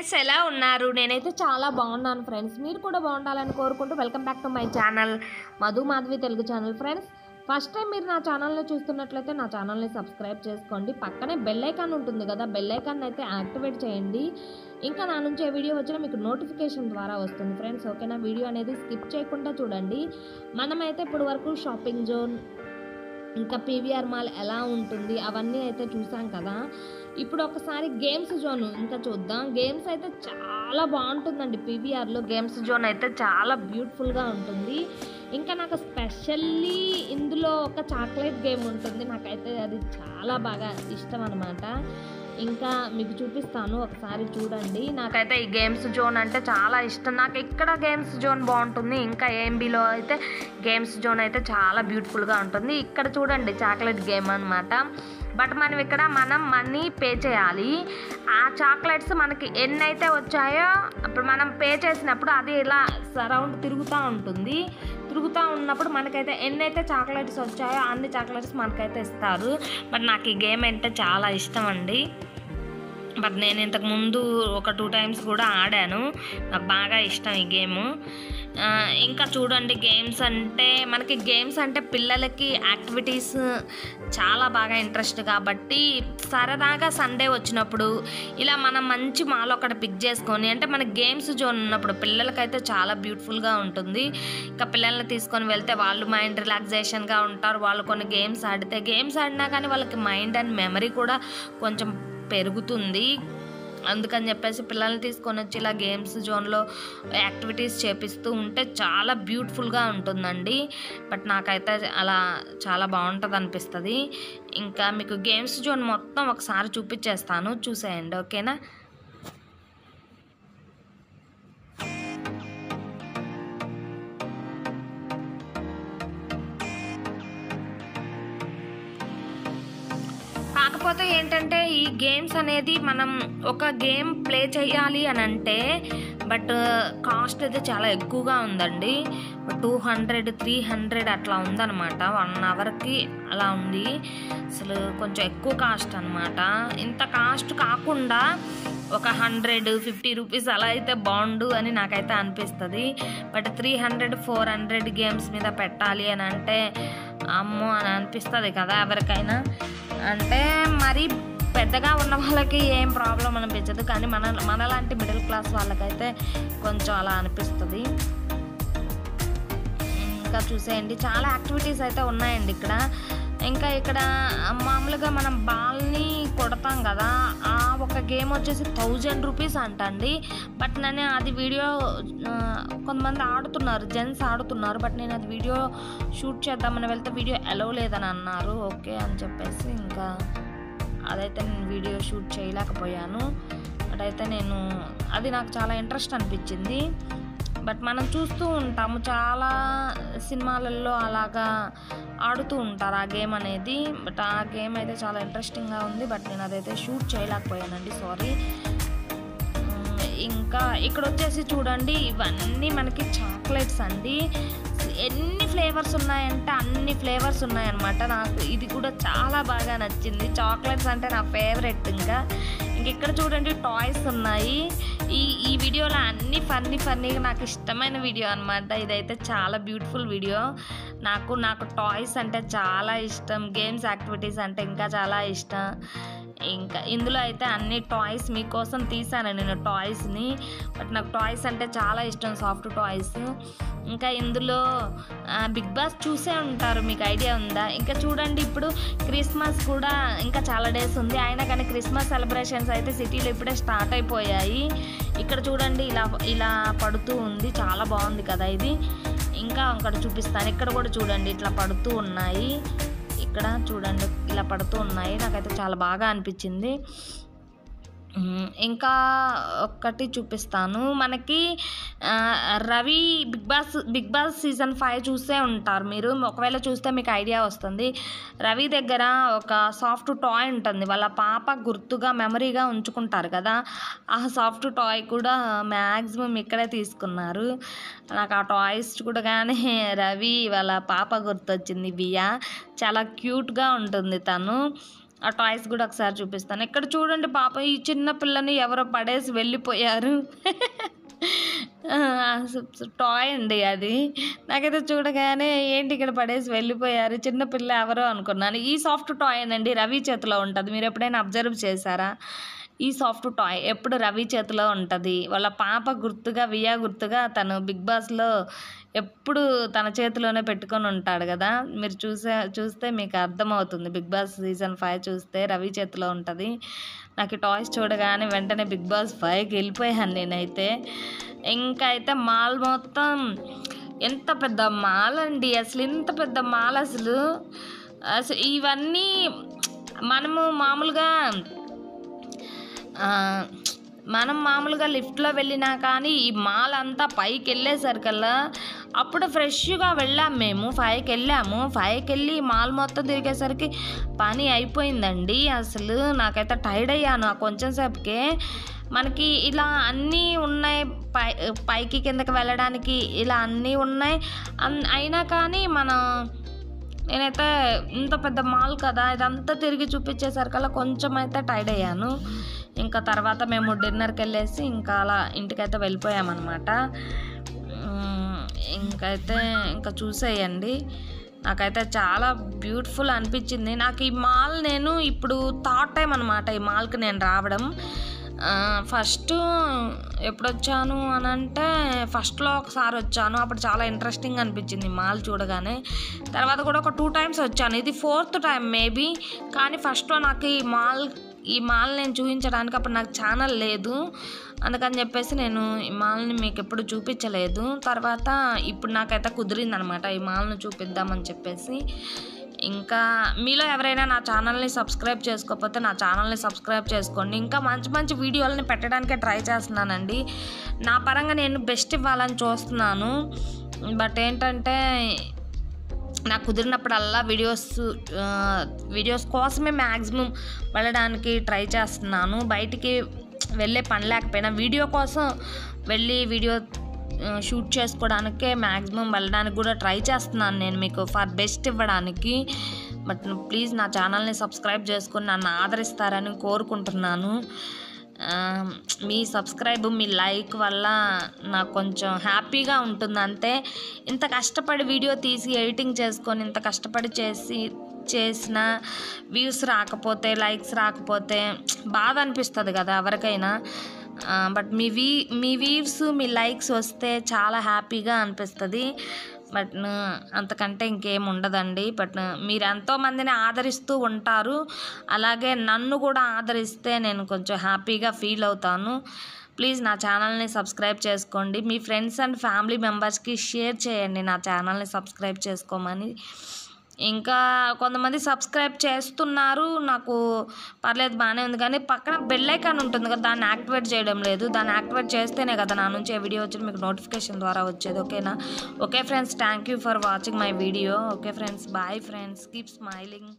Friends ఎలా ఉన్నారు? నేనైతే చాలా బాగున్నాను ఫ్రెండ్స్. మీరు కూడా బాగుండాలని కోరుకుంటూ welcome back to my channel Madhu Madhavi Telugu channel friends. First time మీరు నా ఛానల్ని చూస్తున్నట్లయితే నా ఛానల్ని సబ్స్క్రైబ్ చేసుకోండి. పక్కనే బెల్ ఐకాన్ ఉంటుంది కదా బెల్ ఐకాన్ అయితే యాక్టివేట్ చేయండి. ఇంకా నా నుంచి ఏ వీడియో వచ్చినా మీకు నోటిఫికేషన్ ద్వారా వస్తుంది ఫ్రెండ్స్. ఓకేనా? వీడియో అనేది స్కిప్ చేయకుండా చూడండి. మనమైతే ఇప్పుడు వరకు షాపింగ్ జోన్ ఇంకా పీవీఆర్ మాల్ ఎలా ఉంటుంది అవన్నీ అయితే చూసాం కదా. ఇప్పుడు ఒకసారి గేమ్స్ జోన్ ఇంకా చూద్దాం. గేమ్స్ అయితే చాలా బాగుంటుందండి పీవీఆర్లో. గేమ్స్ జోన్ అయితే చాలా బ్యూటిఫుల్గా ఉంటుంది. ఇంకా నాకు స్పెషల్లీ ఇందులో ఒక చాక్లెట్ గేమ్ ఉంటుంది. నాకైతే అది చాలా బాగా ఇష్టం అనమాట ఇంకా మీకు చూపిస్తాను ఒకసారి చూడండి. నాకైతే ఈ గేమ్స్ జోన్ అంటే చాలా ఇష్టం. నాకు ఇక్కడ గేమ్స్ జోన్ బాగుంటుంది ఇంకా ఏంబీలో అయితే గేమ్స్ జోన్ అయితే చాలా బ్యూటిఫుల్గా ఉంటుంది. ఇక్కడ చూడండి చాక్లెట్ గేమ్ అనమాట బట్ మనం ఇక్కడ మనం మనీ పే చేయాలి. ఆ చాక్లెట్స్ మనకి ఎన్ని అయితే వచ్చాయో అప్పుడు మనం పే చేసినప్పుడు అది ఇలా సరౌండ్ తిరుగుతూ ఉంటుంది. తిరుగుతూ ఉన్నప్పుడు మనకైతే ఎన్ని అయితే చాక్లెట్స్ వచ్చాయో అన్ని చాక్లెట్స్ మనకైతే ఇస్తారు. బట్ నాకు ఈ గేమ్ అంటే చాలా ఇష్టం అండి. బట్ నేను ఇంతకు ముందు ఒక టూ టైమ్స్ కూడా ఆడాను. నాకు బాగా ఇష్టం ఈ గేమ్. ఇంకా చూడండి గేమ్స్ అంటే మనకి గేమ్స్ అంటే పిల్లలకి యాక్టివిటీస్ చాలా బాగా ఇంట్రెస్ట్ కాబట్టి సరదాగా సండే వచ్చినప్పుడు ఇలా మనం మంచి మాల్ ఒకటి పిక్ చేసుకొని అంటే మన గేమ్స్ జోన్ ఉన్నప్పుడు పిల్లలకైతే చాలా బ్యూటిఫుల్గా ఉంటుంది. ఇంకా పిల్లల్ని తీసుకొని వెళ్తే వాళ్ళు మైండ్ రిలాక్సేషన్గా ఉంటారు. వాళ్ళు కొన్ని గేమ్స్ ఆడితే గేమ్స్ ఆడినా కానీ వాళ్ళకి మైండ్ అండ్ మెమరీ కూడా కొంచెం పెరుగుతుంది. అందుకని చెప్పేసి పిల్లల్ని తీసుకొని వచ్చి ఇలా గేమ్స్ జోన్లో యాక్టివిటీస్ చేపిస్తూ ఉంటే చాలా బ్యూటిఫుల్గా ఉంటుందండి. బట్ నాకైతే అలా చాలా బాగుంటుంది అనిపిస్తుంది. ఇంకా మీకు గేమ్స్ జోన్ మొత్తం ఒకసారి చూపించేస్తాను. చూసేయండి ఓకేనా? కాకపోతే ఏంటంటే ఈ గేమ్స్ అనేది మనం ఒక గేమ్ ప్లే చేయాలి అని అంటే బట్ కాస్ట్ uh, అయితే చాలా ఎక్కువగా ఉందండి. టూ హండ్రెడ్ త్రీ హండ్రెడ్ అట్లా ఉందన్నమాట. వన్ అవర్కి అలా ఉంది. అసలు కొంచెం ఎక్కువ కాస్ట్ అనమాట ఇంత కాస్ట్ కాకుండా ఒక హండ్రెడ్ ఫిఫ్టీ రూపీస్ అలా అయితే బాగుండు అని నాకైతే అనిపిస్తుంది. But three hundred four hundred games మీద పెట్టాలి అని అంటే అమ్మో అని అనిపిస్తుంది కదా ఎవరికైనా. అంటే మరి పెద్దగా ఉన్న వాళ్ళకి ఏం ప్రాబ్లం అనిపించదు. కానీ మన మనలాంటి మిడిల్ క్లాస్ వాళ్ళకైతే కొంచెం అలా అనిపిస్తుంది. ఇంకా చూసేయండి. చాలా యాక్టివిటీస్ అయితే ఉన్నాయండి ఇక్కడ. ఇంకా ఇక్కడ మామూలుగా మనం బాల్ని కొడతాం కదా ఆ ఒక గేమ్ వచ్చేసి థౌజండ్ రూపీస్ అంటండి. బట్ నేను అది వీడియో కొంతమంది ఆడుతున్నారు జెంట్స్ ఆడుతున్నారు బట్ నేను అది వీడియో షూట్ చేద్దామని వెళ్తే వీడియో ఎలవ్ లేదని అన్నారు. ఓకే అని చెప్పేసి ఇంకా అదైతే నేను వీడియో షూట్ చేయలేకపోయాను. బట్ అయితే నేను అది నాకు చాలా ఇంట్రెస్ట్ అనిపించింది. బట్ మనం చూస్తూ ఉంటాము చాలా సినిమాలలో అలాగా ఆడుతూ ఉంటారు ఆ గేమ్ అనేది. బట్ ఆ గేమ్ అయితే చాలా ఇంట్రెస్టింగ్గా ఉంది. బట్ నేను అదైతే షూట్ చేయలేకపోయానండి. సారీ. ఇంకా ఇక్కడ వచ్చేసి చూడండి ఇవన్నీ మనకి చాక్లెట్స్ అండి. ఎన్ని ఫ్లేవర్స్ ఉన్నాయంటే అన్ని ఫ్లేవర్స్ ఉన్నాయన్నమాట. నాకు ఇది కూడా చాలా బాగా నచ్చింది. చాక్లెట్స్ అంటే నా ఫేవరెట్ ఇంకా. ఇంక ఇక్కడ చూడండి టాయ్స్ ఉన్నాయి. ఈ ఈ వీడియోలో అన్ని ఫన్నీ ఫన్నీగా నాకు ఇష్టమైన వీడియో అనమాట ఇదైతే చాలా బ్యూటిఫుల్ వీడియో. నాకు నాకు టాయ్స్ అంటే చాలా ఇష్టం. గేమ్స్ యాక్టివిటీస్ అంటే ఇంకా చాలా ఇష్టం. ఇంకా ఇందులో అయితే అన్ని టాయ్స్ మీకోసం తీసాను నేను టాయ్స్ని. బట్ నాకు టాయ్స్ అంటే చాలా ఇష్టం సాఫ్ట్ టాయ్స్. ఇంకా ఇందులో బిగ్ బాస్ చూసే ఉంటారు మీకు ఐడియా ఉందా? ఇంకా చూడండి ఇప్పుడు క్రిస్మస్ కూడా ఇంకా చాలా డేస్ ఉంది. అయినా కానీ క్రిస్మస్ సెలబ్రేషన్స్ అయితే సిటీలో ఇప్పుడే స్టార్ట్ అయిపోయాయి. ఇక్కడ చూడండి ఇలా ఇలా పడుతూ ఉంది. చాలా బాగుంది కదా ఇది. ఇంకా అక్కడ చూపిస్తాను. ఇక్కడ కూడా చూడండి ఇట్లా పడుతూ ఉన్నాయి. ఇక్కడ చూడండి ఇలా పడుతూ ఉన్నాయి. నాకైతే చాలా బాగా అనిపించింది. ఇంకా ఒక్కటి చూపిస్తాను. మనకి Ravi big boss big boss season five చూసే ఉంటారు మీరు. ఒకవేళ చూస్తే మీకు ఐడియా వస్తుంది. రవి దగ్గర ఒక సాఫ్ట్ టాయ్ ఉంటుంది. వాళ్ళ పాప గుర్తుగా మెమరీగా ఉంచుకుంటారు కదా. ఆ సాఫ్ట్ టాయ్ కూడా మ్యాక్సిమం ఇక్కడే తీసుకున్నారు. నాకు ఆ టాయ్స్ చూడగానే రవి వాళ్ళ పాప గుర్తొచ్చింది. బియా చాలా క్యూట్గా ఉంటుంది తను. ఆ టాయ్స్ కూడా ఒకసారి చూపిస్తాను. ఇక్కడ చూడండి పాప ఈ చిన్న పిల్లని ఎవరో పడేసి వెళ్ళిపోయారు. టాయ్ అండి అది. నాకైతే చూడగానే ఏంటి ఇక్కడ పడేసి వెళ్ళిపోయారు? చిన్న పిల్ల ఎవరో అనుకున్నాను. ఈ సాఫ్ట్ టాయ్ అండి రవి చేతిలో ఉంటుంది. మీరు ఎప్పుడైనా అబ్జర్వ్ చేశారా? ఈ సాఫ్ట్ టాయ్ ఎప్పుడు రవి చేతిలో ఉంటుంది. వాళ్ళ పాప గుర్తుగా వియా గుర్తుగా తను బిగ్ బాస్లో ఎప్పుడు తన చేతిలోనే పెట్టుకొని ఉంటాడు కదా. మీరు చూసే చూస్తే మీకు అర్థమవుతుంది. బిగ్ బాస్ సీజన్ ఫైవ్ చూస్తే రవి చేతిలో ఉంటుంది. నాకు టాయ్స్ చూడగానే వెంటనే బిగ్ బాస్ ఫైవ్కి వెళ్ళిపోయాను నేనైతే. ఇంకా అయితే మాల్ మొత్తం ఎంత పెద్ద మాల్ అండి. అసలు ఇంత పెద్ద మాల్ అసలు. అసలు ఇవన్నీ మనము మామూలుగా మనం మామూలుగా లిఫ్ట్లో వెళ్ళినా కానీ ఈ మాల్ అంతా పైకి వెళ్ళేసరికల్లా అప్పుడు ఫ్రెష్గా వెళ్ళాము మేము ఫైవ్కి వెళ్ళాము ఫైవ్కి వెళ్ళి మాల్ మొత్తం తిరిగేసరికి పని అయిపోయిందండి. అసలు నాకైతే టైర్డ్ అయ్యాను ఆ కొంచెం సేపుకే. మనకి ఇలా అన్నీ ఉన్నాయి పై పైకి కిందకి వెళ్ళడానికి ఇలా అన్నీ ఉన్నాయి. అన్- అయినా కానీ మన నేనైతే ఇంత పెద్ద మాల్ కదా ఇదంతా తిరిగి చూపించేసరికల్లా కొంచెం అయితే టైర్డ్ అయ్యాను. ఇంకా తర్వాత మేము డిన్నర్కి వెళ్ళేసి ఇంకా అలా ఇంటికైతే వెళ్ళిపోయామన్నమాట. ఇంకైతే ఇంకా చూసేయండి. నాకైతే చాలా బ్యూటిఫుల్ అనిపించింది. నాకు ఈ మాల్ నేను ఇప్పుడు థర్డ్ టైం అనమాట ఈ మాల్కి నేను రావడం. ఫస్ట్ ఎప్పుడొచ్చాను అని అంటే ఫస్ట్లో ఒకసారి వచ్చాను. అప్పుడు చాలా ఇంట్రెస్టింగ్ అనిపించింది మాల్ చూడగానే. తర్వాత కూడా ఒక టూ టైమ్స్ వచ్చాను. ఇది ఫోర్త్ టైం మేబీ. కానీ ఫస్ట్లో నాకు ఈ మాల్ ఈ మాల్ నేను చూపించడానికి అప్పుడు నాకు ఛానల్ లేదు. అందుకని చెప్పేసి నేను ఈ మాల్ని మీకు ఎప్పుడు చూపించలేదు. తర్వాత ఇప్పుడు నాకైతే కుదిరిందనమాట ఈ మాల్ని చూపిద్దామని చెప్పేసి. ఇంకా మీలో ఎవరైనా నా ఛానల్ని సబ్స్క్రైబ్ చేసుకోకపోతే నా ఛానల్ని సబ్స్క్రైబ్ చేసుకోండి. ఇంకా మంచి మంచి వీడియోలని పెట్టడానికే ట్రై చేస్తున్నానండి. నా పరంగా నేను బెస్ట్ ఇవ్వాలని చూస్తున్నాను. బట్ ఏంటంటే నాకు కుదిరినప్పుడల్లా వీడియోస్ వీడియోస్ కోసమే మ్యాక్సిమం వెళ్ళడానికి ట్రై చేస్తున్నాను. బయటికి వెళ్ళే పని లేకపోయినా వీడియో కోసం వెళ్ళి వీడియో షూట్ చేసుకోవడానికే మ్యాక్సిమం వెళ్ళడానికి కూడా ట్రై చేస్తున్నాను నేను మీకు ఫర్ బెస్ట్ ఇవ్వడానికి. బట్ ప్లీజ్ నా ఛానల్ని సబ్స్క్రైబ్ చేసుకొని నన్ను ఆదరిస్తారని కోరుకుంటున్నాను. మీ సబ్స్క్రైబ్ మీ లైక్ వల్ల నాకు కొంచెం హ్యాపీగా ఉంటుంది. అంతే ఇంత కష్టపడి వీడియో తీసి ఎడిటింగ్ చేసుకొని ఇంత కష్టపడి చేసి చేసిన వ్యూస్ రాకపోతే లైక్స్ రాకపోతే బాధ అనిపిస్తుంది కదా ఎవరికైనా. బట్ మీ వీ మీ వ్యూస్ మీ లైక్స్ వస్తే చాలా హ్యాపీగా అనిపిస్తుంది. బట్ అంతకంటే ఇంకేం ఉండదండి. బట్ మీరు ఎంతోమందిని ఆదరిస్తూ ఉంటారు. అలాగే నన్ను కూడా ఆదరిస్తే నేను కొంచెం హ్యాపీగా ఫీల్ అవుతాను. ప్లీజ్ నా ఛానల్ని సబ్స్క్రైబ్ చేసుకోండి. మీ ఫ్రెండ్స్ అండ్ ఫ్యామిలీ మెంబర్స్కి షేర్ చేయండి. నా ఛానల్ని సబ్స్క్రైబ్ చేసుకోమని. ఇంకా కొంతమంది సబ్స్క్రైబ్ చేస్తున్నారు. నాకు పర్లేదు బాగానే ఉంది. కానీ పక్కన బెల్ ఐకాన్ ఉంటుంది కదా దాన్ని యాక్టివేట్ చేయడం లేదు. దాన్ని యాక్టివేట్ చేస్తేనే కదా నా నుంచి ఏ వీడియో వచ్చి మీకు నోటిఫికేషన్ ద్వారా వచ్చేది. ఓకేనా? Okay friends thank you for watching my video okay friends bye friends keep smiling